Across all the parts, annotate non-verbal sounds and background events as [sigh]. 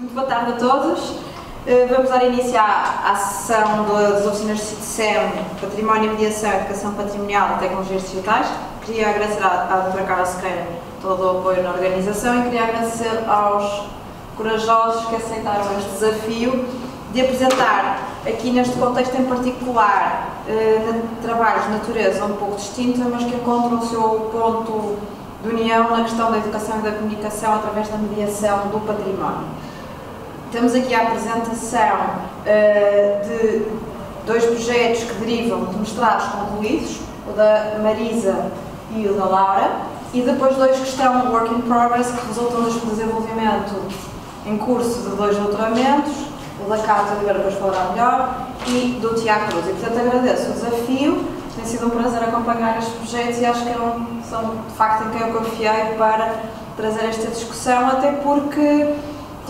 Muito boa tarde a todos. Eh, vamos dar início à, sessão das oficinas de CITSEM, Património, Mediação, Educação Patrimonial e Tecnologias Digitais. Queria agradecer à, à doutora Carla Sequeira todo o apoio na organização e queria agradecer aos corajosos que aceitaram este desafio de apresentar aqui neste contexto em particular eh, trabalhos de natureza um pouco distinta, mas que encontram o seu ponto de união na questão da educação e da comunicação através da mediação do património. Temos aqui a apresentação uh, de dois projetos que derivam de mestrados concluídos, o da Marisa e o da Laura, e depois dois que estão work in progress, que resultam do desenvolvimento em curso de dois doutoramentos, o da Cátia Oliveira, depois falará melhor, e do Tiago Cruz. E, portanto, agradeço o desafio, tem sido um prazer acompanhar estes projetos e acho que são, de facto, em quem eu confiei para trazer esta discussão, até porque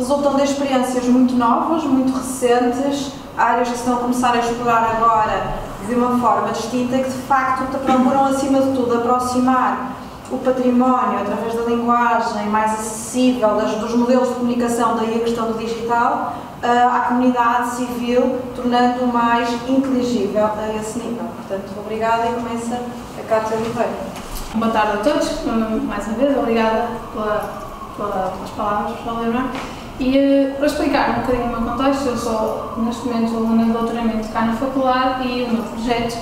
resultam de experiências muito novas, muito recentes, áreas que estão a começar a explorar agora de uma forma distinta e que de facto procuram acima de tudo aproximar o património através da linguagem mais acessível, das, dos modelos de comunicação, daí a questão do digital, uh, à comunidade civil, tornando-o mais inteligível a esse nível. Portanto, obrigada e começa a Cátia Oliveira. Boa tarde a todos, mais uma vez, obrigada pela, pela, pelas palavras, por lembrar. E uh, para explicar um bocadinho o meu contexto, eu sou neste momento aluna de doutoramento cá na faculdade e o meu projeto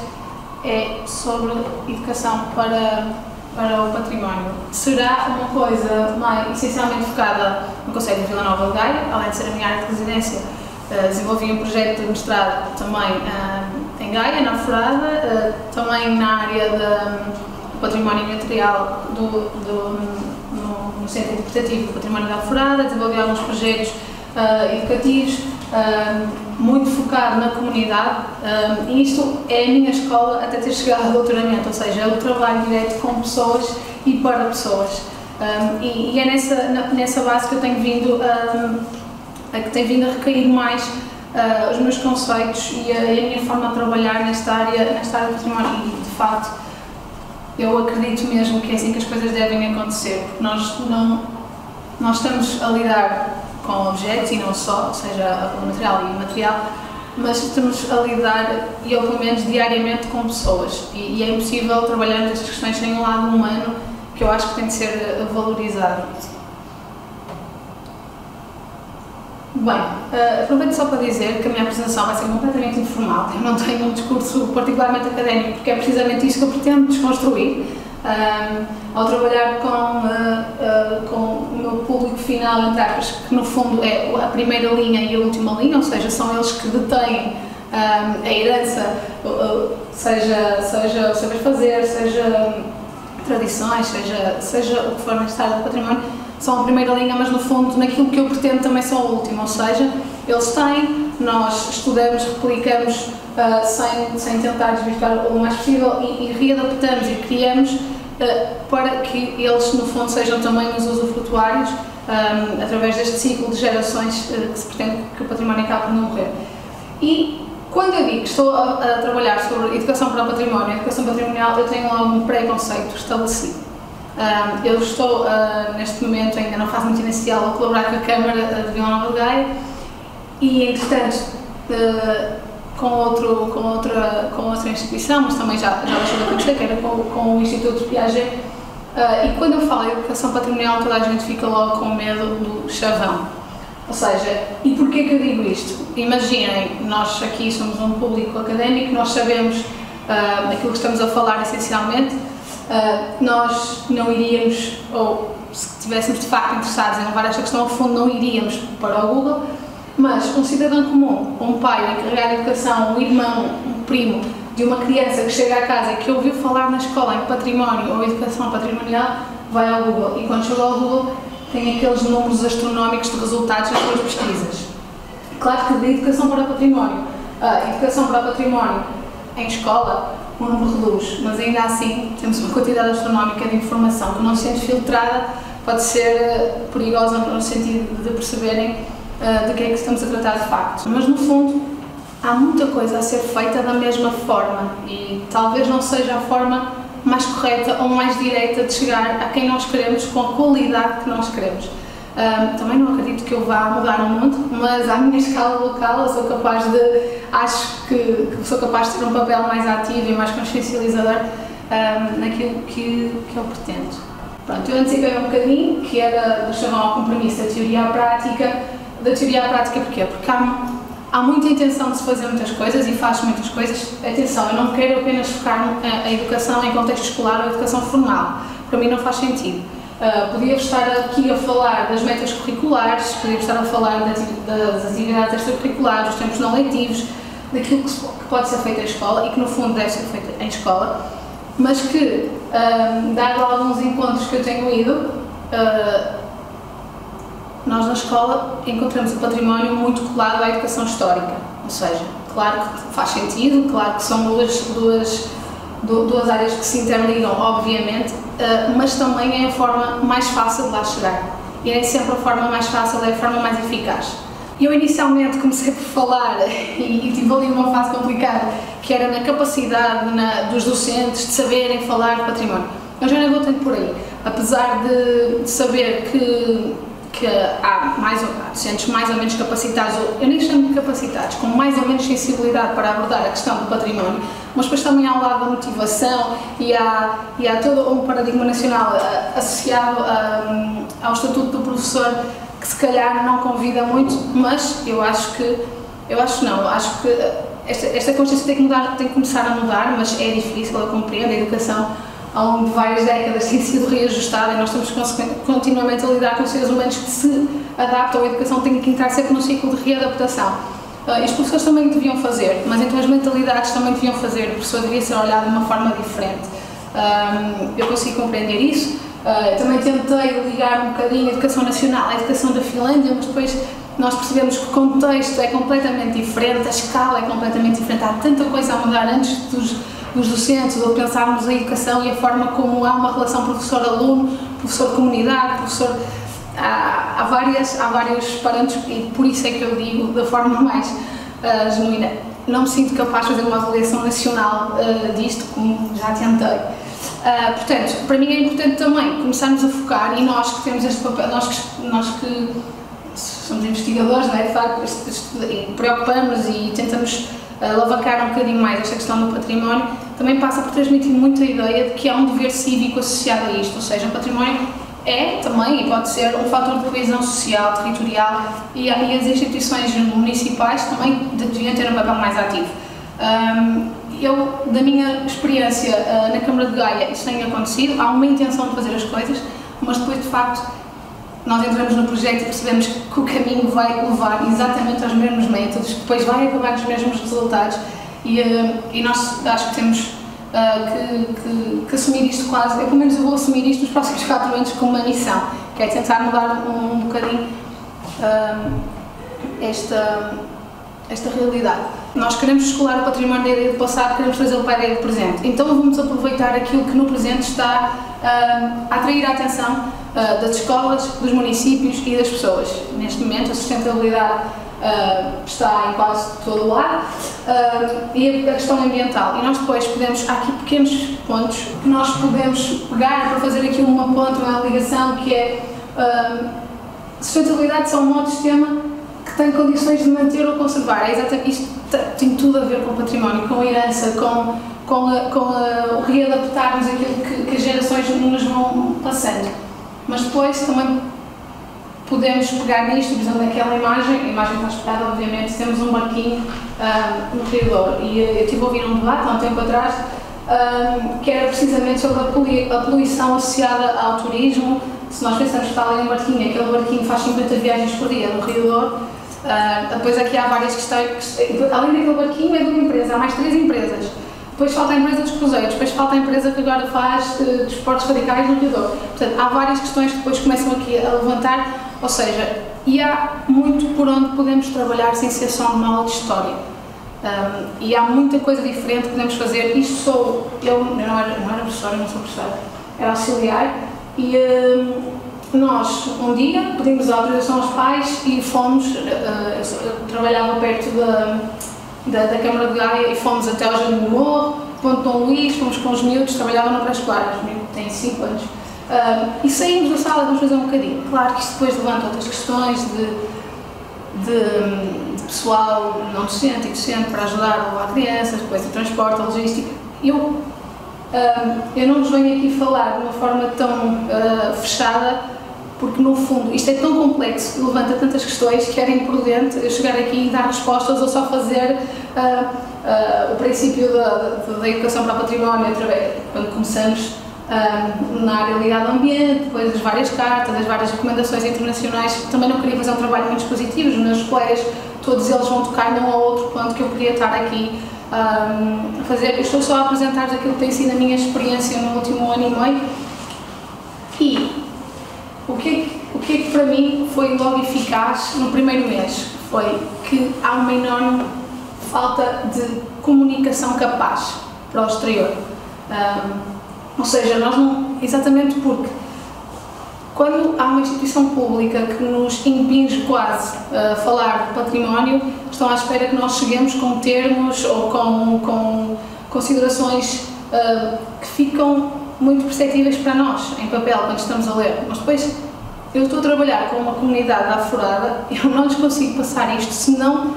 é sobre educação para, para o património. Será uma coisa mais, essencialmente focada no Conselho de Vila Nova de Gaia, além de ser a minha área de residência, uh, desenvolvi um projeto de mestrado também uh, em Gaia, na Forada, também na área do património material do, do no Centro Interpretativo do Património da Alforada, desenvolvi alguns projetos uh, educativos, uh, muito focado na comunidade, uh, e isto é a minha escola até ter chegado ao doutoramento, ou seja, é o trabalho direto com pessoas e para pessoas. Um, e, e, é nessa, nessa base que eu tenho vindo um, a que tem vindo a recair mais uh, os meus conceitos e a, a, minha forma de trabalhar nesta área, nesta área do património e de facto eu acredito mesmo que é assim que as coisas devem acontecer, porque nós não nós estamos a lidar com objetos e não só, seja material e imaterial, mas estamos a lidar, e eu menos diariamente, com pessoas e, e é impossível trabalhar nestas questões sem um lado humano que eu acho que tem de ser valorizado. Bem, uh, aproveito só para dizer que a minha apresentação vai ser completamente informal, [laughs] eu não tenho um discurso particularmente académico, porque é precisamente isso que eu pretendo desconstruir. Um, ao trabalhar com, uh, uh, com o meu público final, entre aspas, que no fundo é a primeira linha e a última linha, ou seja, são eles que detêm a herança, seja, seja o saber fazer, seja tradições, seja, seja o que for nesta área do património, são a primeira linha, mas no fundo, naquilo que eu pretendo, também são a última. Ou seja, eles têm, nós estudamos, replicamos uh, sem, sem tentar desvirtuar o mais possível e, e readaptamos e criamos uh, para que eles, no fundo, sejam também os usufrutuários um, através deste ciclo de gerações uh, que se pretende que o património acabe não morrer. E quando eu digo que estou a, a trabalhar sobre educação para o património, educação patrimonial, eu tenho algum preconceito estabelecido eu estou, uh, neste momento, ainda não faço muito inicial, a colaborar com a Câmara de Vila Nova de Gaia e, entretanto, uh, com, outro, com, outra, com outra instituição, mas também já, já deixou de acontecer, que era com, com o Instituto Piaget. Uh, e quando eu falo em educação patrimonial, toda a gente fica logo com medo do chavão. Ou seja, e porquê que eu digo isto? Imaginem, nós aqui somos um público académico, nós sabemos uh, aquilo que estamos a falar essencialmente, uh, nós não iríamos, ou se estivéssemos de facto interessados em levar esta questão a fundo, não iríamos para o Google, mas um cidadão comum, um pai, encarregado de educação, um irmão, um primo de uma criança que chega à casa e que ouviu falar na escola em património ou educação patrimonial, vai ao Google e quando chega ao Google tem aqueles números astronómicos de resultados das suas pesquisas. Claro que de educação para o património, a educação para o património em escola um reduz, mas ainda assim temos uma quantidade astronómica de informação que não sendo filtrada pode ser eh, perigosa no sentido de perceberem uh, de que é que estamos a tratar de facto. Mas no fundo há muita coisa a ser feita da mesma forma e talvez não seja a forma mais correta ou mais direita de chegar a quem nós queremos com a qualidade que nós queremos. Um, também não acredito que eu vá mudar o mundo, mas à minha [laughs] escala local eu sou capaz de, acho que, que sou capaz de ter um papel mais ativo e mais consciencializador um, naquilo que, que eu pretendo. Pronto, eu antecipei um bocadinho, que era do chamar ao compromisso da teoria à prática. Da teoria à prática porquê? Porque há, há muita intenção de se fazer muitas coisas e faz muitas coisas. Atenção, eu não quero apenas focar a, a educação em contexto escolar ou educação formal. Para mim não faz sentido Uh, podia estar aqui a falar das metas curriculares, podia estar a falar das, das atividades extracurriculares, dos tempos não letivos, daquilo que, que, pode ser feito em escola e que no fundo deve ser feito em escola, mas que, uh, dado alguns encontros que eu tenho ido, uh, nós na escola encontramos o património muito colado à educação histórica, ou seja, claro que faz sentido, claro que são duas, duas duas áreas que se interligam, obviamente, eh, mas também é a forma mais fácil de lá chegar. E nem sempre a forma mais fácil é a forma mais eficaz. Eu inicialmente comecei por falar [laughs] e, tive ali uma fase complicada, que era na capacidade na, dos docentes de saberem falar de património. Eu já não vou tanto por aí, apesar de, de saber que que há, mais, há docentes mais ou menos capacitados, eu nem chamo de capacitados, com mais ou menos sensibilidade para abordar a questão do património, mas depois também há o lado da motivação e há, e há todo um paradigma nacional uh, associado um, ao estatuto do professor que se calhar não convida muito, mas eu acho que, eu acho não, acho que esta, esta consciência tem que mudar, tem que começar a mudar, mas é difícil, eu compreendo, a educação ao longo de várias décadas tem sido reajustada e nós estamos continuamente a lidar com seres humanos que se adaptam, a educação tem que entrar sempre num ciclo de readaptação. Uh, e os professores também deviam fazer, mas então as mentalidades também deviam fazer, o professor devia ser olhado de uma forma diferente. Um, eu consigo compreender isso. Uh, também tentei ligar um bocadinho a educação nacional à educação da Finlândia, mas depois nós percebemos que o contexto é completamente diferente, a escala é completamente diferente, há tanta coisa a mudar antes dos dos docentes, ou pensarmos a educação e a forma como há uma relação professor-aluno, professor-comunidade, professor. Há, várias, há vários parâmetros e por isso é que eu digo da forma [laughs] mais uh, genuína. Não me sinto capaz de fazer uma avaliação nacional uh, disto, como já tentei. Uh, portanto, para mim é importante também começarmos a focar e nós que temos este papel, nós que, nós que somos investigadores, não é? de facto, preocupamos e tentamos alavancar um bocadinho mais esta questão do património, também passa por transmitir muito a ideia de que há um dever cívico associado a isto, ou seja, o património é também e pode ser um fator de coesão social, territorial e, e as instituições municipais também deviam ter um papel mais ativo. Um, eu, da minha experiência uh, na Câmara de Gaia, isso tem acontecido, há uma intenção de fazer as coisas, mas depois de facto nós entramos no projeto e percebemos que o caminho vai levar exatamente aos mesmos métodos, depois vai acabar com os mesmos resultados e, uh, e nós acho que temos uh, que, que, que, assumir isto quase, eu pelo menos eu vou assumir isto nos próximos quatro anos como uma missão, que é tentar mudar um, um bocadinho uh, esta, esta realidade. Nós queremos escolar o património da ideia do passado, queremos fazê-lo para a ideia do presente. Então vamos aproveitar aquilo que no presente está a atrair a atenção uh, das escolas, dos municípios e das pessoas. Neste momento a sustentabilidade uh, está em quase todo o lado uh, e a questão ambiental. E nós depois podemos, há aqui pequenos pontos que nós podemos pegar para fazer aqui uma ponte, uma ligação que é sustentabilidade são um sistema que tem condições de manter ou conservar. É exatamente, isto tem tudo a ver com o património, com a herança, com, com, a, com a, readaptarmos aquilo que, que as gerações nos vão passando mas depois também podemos pegar nisto, por exemplo, naquela imagem, a imagem está espelhada, obviamente, temos um barquinho um, no Rio e eu estive a ouvir um debate há um tempo atrás um, que era precisamente sobre a, poluição associada ao turismo. Se nós pensamos que está ali um barquinho, aquele barquinho faz 50 viagens por dia no Rio uh, depois aqui há várias questões, além daquele barquinho é de uma empresa, há mais três empresas. Depois falta a empresa dos cruzeiros, depois falta a empresa que agora faz uh, desportos radicais no Douro. Portanto, há várias questões que depois começam aqui a levantar, ou seja, e há muito por onde podemos trabalhar sem ser só uma aula de história. Um, e há muita coisa diferente que podemos fazer. Isto sou, eu, não, era, não era professora, não sou professora, era auxiliar, e um, nós, um dia, pedimos a autorização aos pais e fomos, uh, eu trabalhava perto da da, da Câmara de Gaia e fomos até ao Jardim do Morro, Ponto Dom Luís, fomos com os miúdos, trabalhavam no pré-escolar, os miúdos têm 5 anos. Um, e saímos da sala vamos fazer um bocadinho. Claro que isto depois levanta outras questões de, de, de pessoal não docente e docente para ajudar a levar crianças, depois o transporte, a logística. Eu, um, eu não vos venho aqui falar de uma forma tão uh, fechada, porque no fundo isto é tão complexo, levanta tantas questões que era imprudente eu chegar aqui e dar respostas ou só fazer uh, uh, o princípio da, da, da educação para o património, através, quando começamos um, na área ligada ao ambiente, depois as várias cartas, as várias recomendações internacionais. Também não queria fazer um trabalho muito expositivo, os meus colegas, todos eles vão tocar num ou outro ponto que eu podia estar aqui um, a fazer. Eu estou só a apresentar aquilo que tem sido a minha experiência no último ano e meio. E o que, é que, o que é que para mim foi logo eficaz no primeiro mês? Foi que há uma enorme falta de comunicação capaz para o exterior. Um, ou seja, nós não. Exatamente porque quando há uma instituição pública que nos impinge quase a falar de património, estão à espera que nós cheguemos com termos ou com, com considerações uh, que ficam muito perceptíveis para nós, em papel, quando estamos a ler. Mas depois, eu estou a trabalhar com uma comunidade aflorada, [laughs] eu não lhes consigo passar isto se não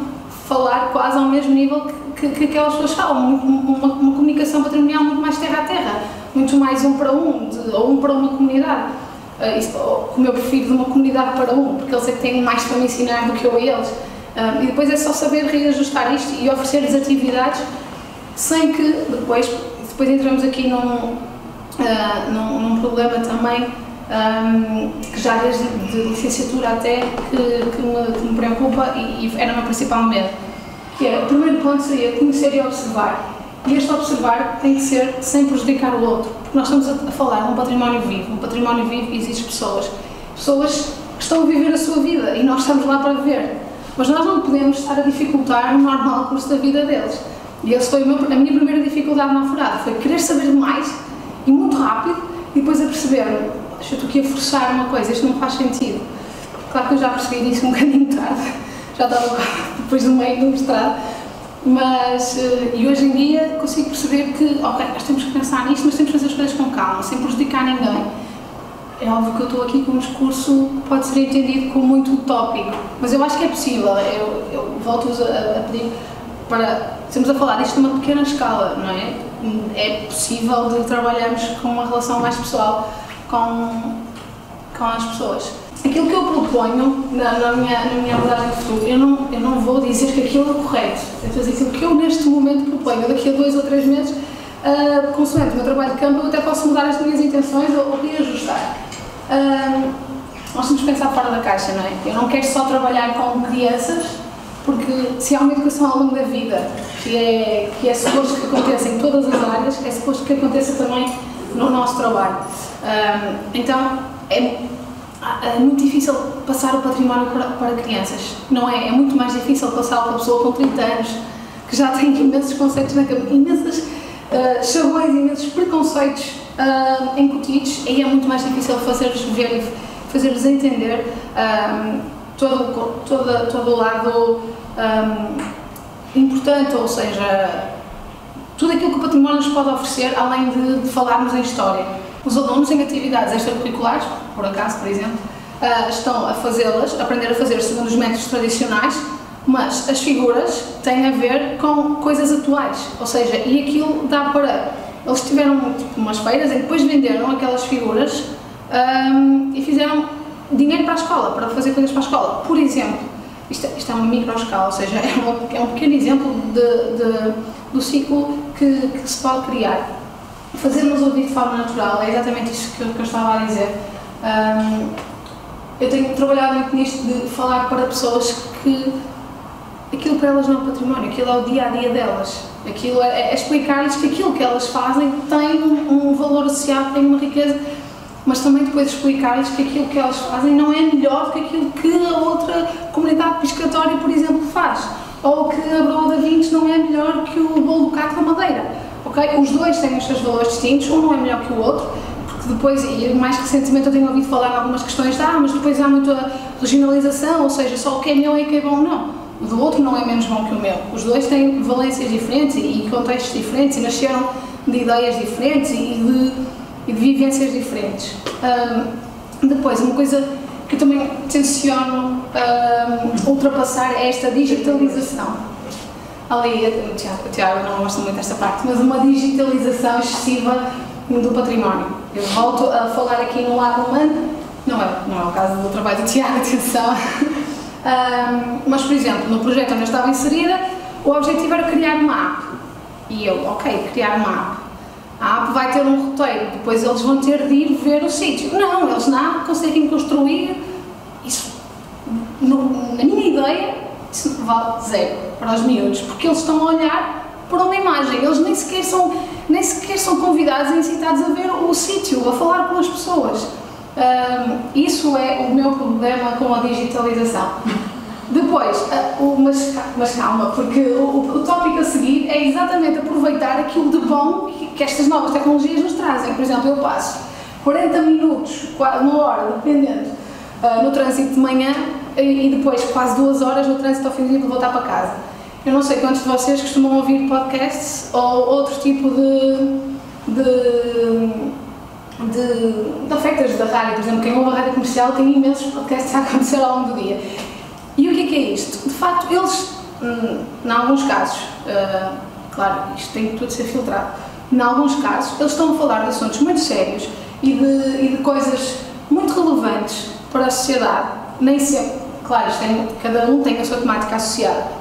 falar quase ao mesmo nível que, que, que aquelas pessoas falam, uma, uma comunicação patrimonial muito mais terra a terra muito mais um para um, de, ou um para uma comunidade. Uh, isso, como eu prefiro de uma comunidade para um, porque eles é que têm mais para me ensinar do que eu a eles. Uh, e depois é só saber reajustar isto e oferecer-lhes atividades sem que depois, depois entramos aqui num, uh, num, num, problema também um, que já desde de licenciatura até que, que, me, que me preocupa e, e era o meu principal medo, que é, o primeiro ponto seria conhecer e observar. E este observar tem que ser sem prejudicar o outro, porque nós estamos a falar de um património vivo. Um património vivo existe pessoas. Pessoas que estão a viver a sua vida e nós estamos lá para viver. Mas nós não podemos estar a dificultar o normal curso da vida deles. E essa foi a minha primeira dificuldade na furada, foi querer saber mais e muito rápido e depois a perceber, eu estou aqui a forçar uma coisa, isto não faz sentido. Claro que eu já percebi isso um bocadinho tarde, já estava [laughs] depois do meio do mestrado, mas, eh, e hoje em dia consigo perceber que, ok, nós temos que pensar nisto, mas temos que fazer as coisas com calma, sem prejudicar ninguém. É óbvio que eu estou aqui com um discurso que pode ser entendido como muito utópico, mas eu acho que é possível. Eu, eu volto-vos a, a, pedir para. Estamos a falar disto numa pequena escala, não é? É possível de trabalharmos com uma relação mais pessoal com, com as pessoas. Aquilo que eu proponho na, na minha, na minha abordagem de futuro, eu não, eu não vou dizer que aquilo é correto. É fazer aquilo que eu neste momento proponho. Daqui a dois ou três meses, uh, consoante o meu trabalho de campo, eu até posso mudar as minhas intenções ou, ou reajustar. Uh, nós temos que pensar fora da caixa, não é? Eu não quero só trabalhar com crianças, porque se há uma educação ao longo da vida que é, que é suposto que aconteça em todas as áreas, é suposto que aconteça também no nosso trabalho. Uh, então, é é muito difícil passar o património para, para crianças, não é? É muito mais difícil passar para uma pessoa com 30 anos que já tem imensos conceitos na cabeça, imensas uh, chavões, imensos preconceitos uh, incutidos, e é muito mais difícil fazer-lhes ver e fazer-lhes entender um, todo, todo, todo o lado um, importante, ou seja, tudo aquilo que o património nos pode oferecer, além de, de falarmos em história. Os alunos em atividades extracurriculares, por acaso, por exemplo, uh, estão a fazê-las, aprender a fazer segundo os métodos tradicionais, mas as figuras têm a ver com coisas atuais, ou seja, e aquilo dá para. Eles tiveram tipo, umas feiras e depois venderam aquelas figuras um, e fizeram dinheiro para a escola, para fazer coisas para a escola. Por exemplo, isto, isto é uma micro escala, ou seja, [laughs] é, uma, é um pequeno exemplo de, de, do ciclo que, que se pode criar fazer-nos ouvir de forma natural, é exatamente isso que eu, que eu estava a dizer. Um, eu tenho trabalhado muito nisto de falar para pessoas que aquilo para elas não é património, aquilo é o dia a dia delas. Aquilo é, é explicar-lhes que aquilo que elas fazem tem um, um, valor associado, tem uma riqueza, mas também depois explicar-lhes que aquilo que elas fazem não é melhor que aquilo que a outra comunidade pescatória, por exemplo, faz. Ou que a broa da vinhos não é melhor que o bolo do caco da madeira ok? Os dois têm os seus valores distintos, um não é melhor que o outro, porque depois, e mais recentemente eu tenho ouvido falar em algumas questões de, ah, mas depois há muita regionalização, ou seja, só o que é meu é que é bom, não. O do outro não é menos bom que o meu. Os dois têm valências diferentes e contextos diferentes e nasceram de ideias diferentes e de e de vivências diferentes. Um, depois, uma coisa que eu também tenciono um, ultrapassar é esta digitalização. Ali, o Tiago, o Tiago não gosta muito desta parte, mas uma digitalização excessiva do património. Eu volto a falar aqui no lado humano, não é, não é o caso do trabalho do Tiago, [laughs] atenção. Um, mas, por exemplo, no projeto onde eu estava inserida, o objetivo era criar uma app. E eu, ok, criar uma app. A app vai ter um roteiro, depois eles vão ter de ir ver o sítio. Não, eles na app conseguem construir isso. No, na minha ideia, isso vale zero para os miúdos, porque eles estão a olhar para uma imagem, eles nem sequer são, nem sequer são convidados e incitados a ver o sítio, a falar com as pessoas. Um, isso é o meu problema com a digitalização. [laughs] Depois, uh, mas, mas, calma, porque o, o, tópico a seguir é exatamente aproveitar aquilo de bom que, que, estas novas tecnologias nos trazem. Por exemplo, eu passo 40 minutos, uma hora, dependendo, uh, no trânsito de manhã e, e, depois quase duas horas no trânsito ao fim para voltar para casa. Eu não sei quantos de vocês costumam ouvir podcasts ou outro tipo de, de de, de da rádio, por exemplo, quem ouve a rádio comercial tem imensos podcasts a acontecer ao longo do dia. E o que é que é isto? De facto, eles, hum, em alguns casos, uh, claro, isto tem tudo de ser filtrado, em alguns casos, eles estão a falar de assuntos muito sérios e de, e de coisas muito relevantes para a sociedade. Nem sempre, claro, tem, cada um tem a sua temática associada.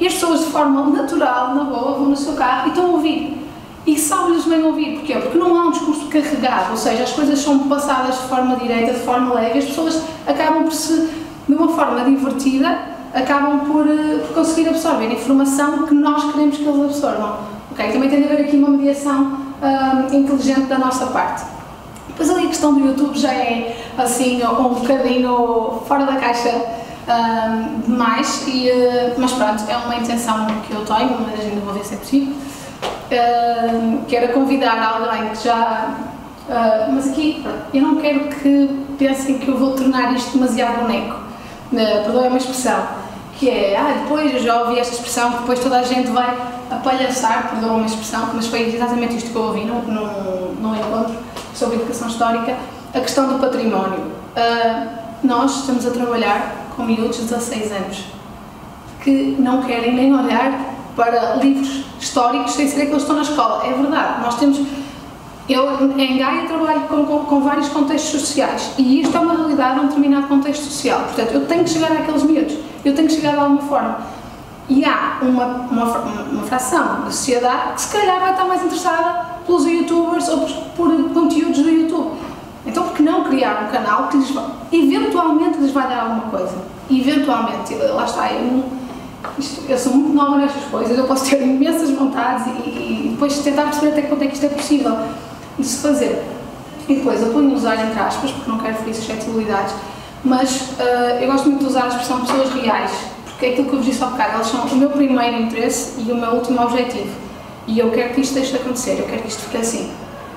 E as pessoas, de forma natural, na boa, vão no seu carro e estão a ouvir e sabe-lhes bem ouvir. Porquê? Porque não há um discurso carregado, ou seja, as coisas são passadas de forma direta, de forma leve, as pessoas acabam por se, de uma forma divertida, acabam por, eh, por conseguir absorver informação que nós queremos que eles absorvam. Okay? Também tem de haver aqui uma mediação um, inteligente da nossa parte. Depois ali a questão do YouTube já é assim um bocadinho fora da caixa um, demais, e, uh, mas pronto, é uma intenção que eu tenho, mas ainda vou ver se é possível que era convidar alguém que já. Uh, mas aqui eu não quero que pensem que eu vou tornar isto demasiado boneco, uh, perdoem uma expressão, que é, ah, depois eu já ouvi esta expressão, depois toda a gente vai apalhaçar, perdoem uma expressão, mas foi exatamente isto que eu ouvi num, num, num encontro sobre educação histórica, a questão do património. Uh, nós estamos a trabalhar com miúdos de 16 anos que não querem nem olhar para livros históricos sem ser que eles estão na escola. É verdade, nós temos. Eu, em Gaia, trabalho com, com, com, vários contextos sociais e isto é uma realidade num determinado contexto social. Portanto, eu tenho que chegar àqueles miúdos, eu tenho que chegar de alguma forma. E há uma, uma, uma fração da sociedade que, se calhar, vai estar mais interessada pelos youtubers ou por, por conteúdos do YouTube. Então, por que não criar um canal que lhes eventualmente lhes vai dar alguma coisa? Eventualmente, lá está, eu isto, eu sou muito nova nestas coisas, eu posso ter [laughs] imensas vontades e, e depois tentar perceber até quanto é que isto é possível de se fazer. E depois eu ponho usar entre aspas, porque não quero ferir suscetibilidades, mas uh, eu gosto muito de usar a expressão pessoas reais, porque é aquilo que eu vos disse há bocado, elas são o meu primeiro interesse e o meu último objetivo. E eu quero que isto deixe de acontecer, eu quero que isto fique assim.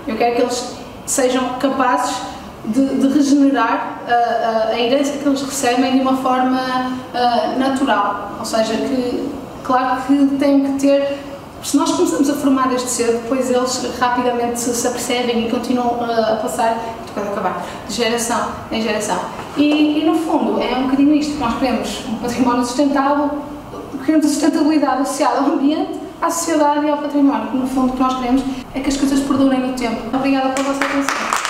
Eu quero que eles sejam capazes de, de regenerar a, a, a, herança que eles recebem de uma forma uh, natural. Ou seja, que, claro que têm que ter. Se nós começamos a formar desde cedo, depois eles rapidamente se, apercebem e continuam uh, a passar, quando acabar, de geração em geração. E, e, no fundo é um bocadinho isto nós queremos: um património sustentável, queremos a sustentabilidade associada ao ambiente, à sociedade e ao património. No fundo, o que nós queremos é que as coisas perdurem no tempo. Obrigada pela vossa atenção.